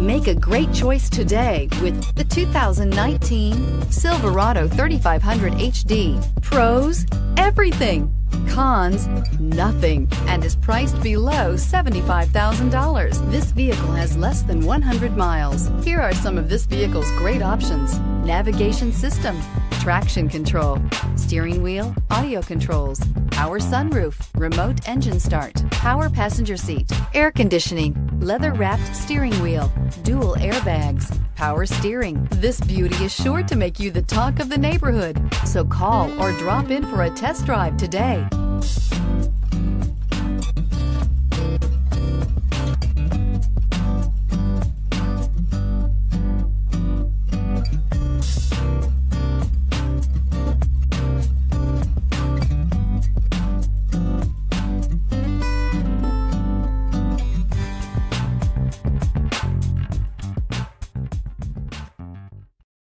Make a great choice today with the 2019 Silverado 3500 HD. Pros, everything. Cons, nothing, and is priced below $75,000. This vehicle has less than 100 miles. Here are some of this vehicle's great options. Navigation system, traction control, steering wheel, audio controls, power sunroof, remote engine start, power passenger seat, air conditioning, leather wrapped steering wheel, dual airbags, power steering. This beauty is sure to make you the talk of the neighborhood. So call or drop in for a test drive today.